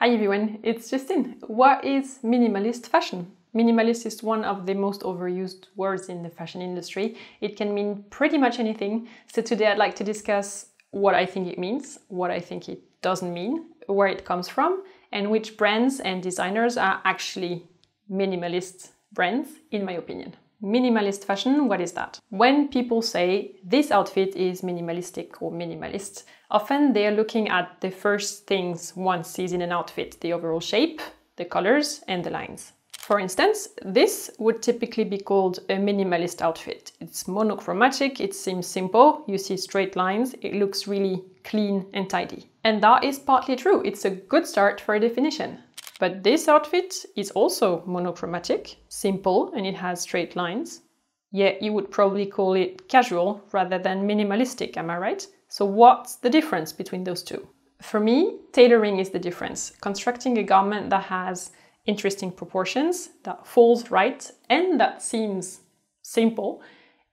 Hi everyone, it's Justine. What is minimalist fashion? Minimalist is one of the most overused words in the fashion industry. It can mean pretty much anything. So today I'd like to discuss what I think it means, what I think it doesn't mean, where it comes from, and which brands and designers are actually minimalist brands, in my opinion. Minimalist fashion, what is that? When people say this outfit is minimalistic or minimalist, often they are looking at the first things one sees in an outfit the overall shape, the colors, and the lines. For instance, this would typically be called a minimalist outfit. It's monochromatic, it seems simple, you see straight lines, it looks really clean and tidy. And that is partly true, it's a good start for a definition. But this outfit is also monochromatic, simple, and it has straight lines. Yet you would probably call it casual rather than minimalistic, am I right? So what's the difference between those two? For me, tailoring is the difference. Constructing a garment that has interesting proportions, that falls right, and that seems simple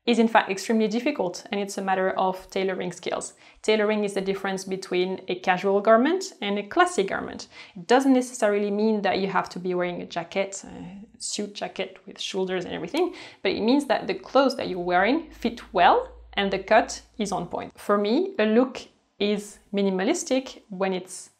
is in fact extremely difficult and it's a matter of tailoring skills. Tailoring is the difference between a casual garment and a classic garment. It doesn't necessarily mean that you have to be wearing a jacket, a suit jacket with shoulders and everything, but it means that the clothes that you're wearing fit well and the cut is on point. For me, a look is minimalistic when it's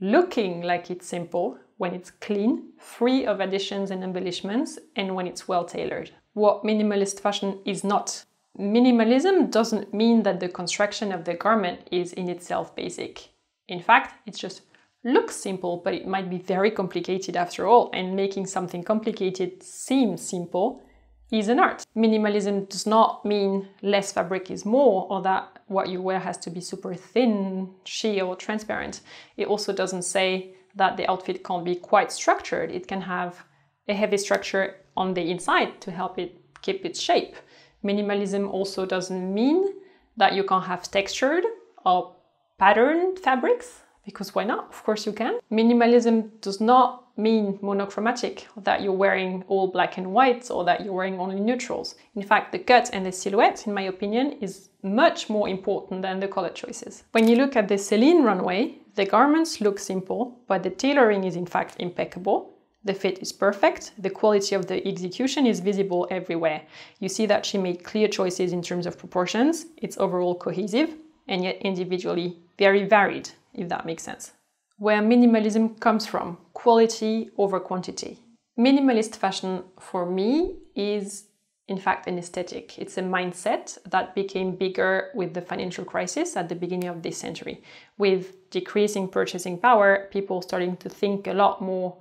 looking like it's simple, when it's clean, free of additions and embellishments, and when it's well tailored what minimalist fashion is not. Minimalism doesn't mean that the construction of the garment is in itself basic. In fact, it just looks simple, but it might be very complicated after all, and making something complicated seem simple is an art. Minimalism does not mean less fabric is more or that what you wear has to be super thin, sheer, or transparent. It also doesn't say that the outfit can't be quite structured. It can have a heavy structure on the inside to help it keep its shape. Minimalism also doesn't mean that you can't have textured or patterned fabrics, because why not? Of course you can. Minimalism does not mean monochromatic, that you're wearing all black and white or that you're wearing only neutrals. In fact, the cut and the silhouette, in my opinion, is much more important than the color choices. When you look at the Celine runway, the garments look simple, but the tailoring is in fact impeccable. The fit is perfect, the quality of the execution is visible everywhere. You see that she made clear choices in terms of proportions, it's overall cohesive, and yet individually very varied, if that makes sense. Where minimalism comes from, quality over quantity. Minimalist fashion for me is in fact an aesthetic. It's a mindset that became bigger with the financial crisis at the beginning of this century. With decreasing purchasing power, people starting to think a lot more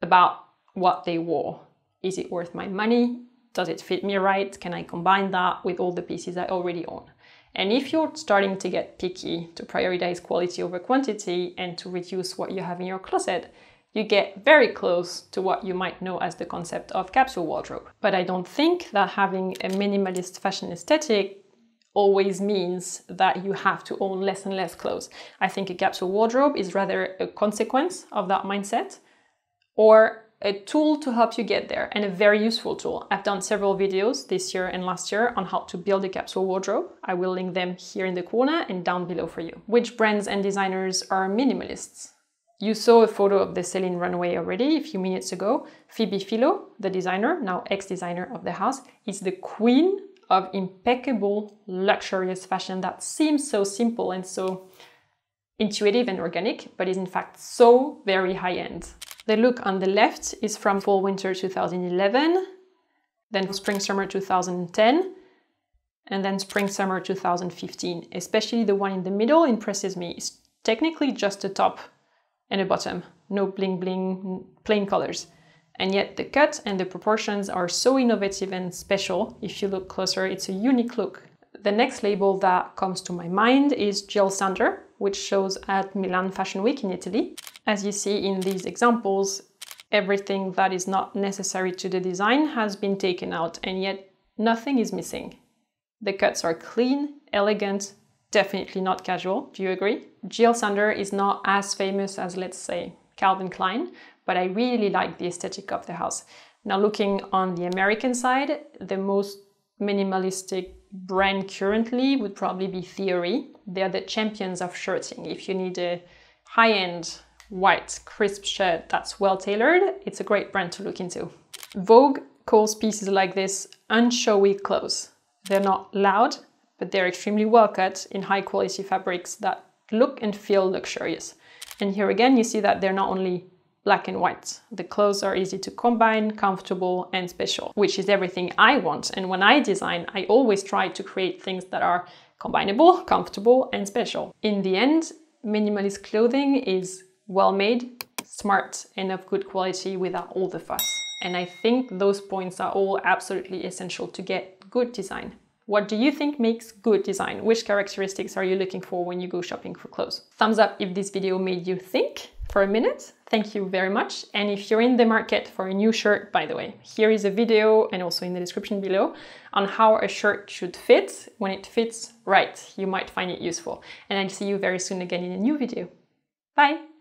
about what they wore. Is it worth my money? Does it fit me right? Can I combine that with all the pieces I already own? And if you're starting to get picky, to prioritize quality over quantity, and to reduce what you have in your closet, you get very close to what you might know as the concept of capsule wardrobe. But I don't think that having a minimalist fashion aesthetic always means that you have to own less and less clothes. I think a capsule wardrobe is rather a consequence of that mindset or a tool to help you get there and a very useful tool. I've done several videos this year and last year on how to build a capsule wardrobe. I will link them here in the corner and down below for you. Which brands and designers are minimalists? You saw a photo of the Celine runway already a few minutes ago. Phoebe Philo, the designer, now ex-designer of the house, is the queen of impeccable, luxurious fashion that seems so simple and so intuitive and organic, but is in fact so very high-end. The look on the left is from fall winter 2011, then spring summer 2010, and then spring summer 2015. Especially the one in the middle impresses me. It's technically just a top and a bottom, no bling bling, plain colors. And yet the cut and the proportions are so innovative and special. If you look closer, it's a unique look. The next label that comes to my mind is Jil Sander, which shows at Milan Fashion Week in Italy. As you see in these examples, everything that is not necessary to the design has been taken out and yet nothing is missing. The cuts are clean, elegant, definitely not casual. Do you agree? Jil Sander is not as famous as, let's say, Calvin Klein, but I really like the aesthetic of the house. Now, looking on the American side, the most minimalistic brand currently would probably be Theory. They're the champions of shirting. If you need a high end white, crisp shirt that's well tailored, it's a great brand to look into. Vogue calls pieces like this unshowy clothes. They're not loud, but they're extremely well cut in high quality fabrics that look and feel luxurious. And here again, you see that they're not only black and white. The clothes are easy to combine, comfortable and special, which is everything I want. And when I design, I always try to create things that are combinable, comfortable and special. In the end, minimalist clothing is well made, smart and of good quality without all the fuss. And I think those points are all absolutely essential to get good design. What do you think makes good design? Which characteristics are you looking for when you go shopping for clothes? Thumbs up if this video made you think for a minute. Thank you very much. And if you're in the market for a new shirt, by the way, here is a video and also in the description below on how a shirt should fit when it fits right. You might find it useful. And I'll see you very soon again in a new video. Bye!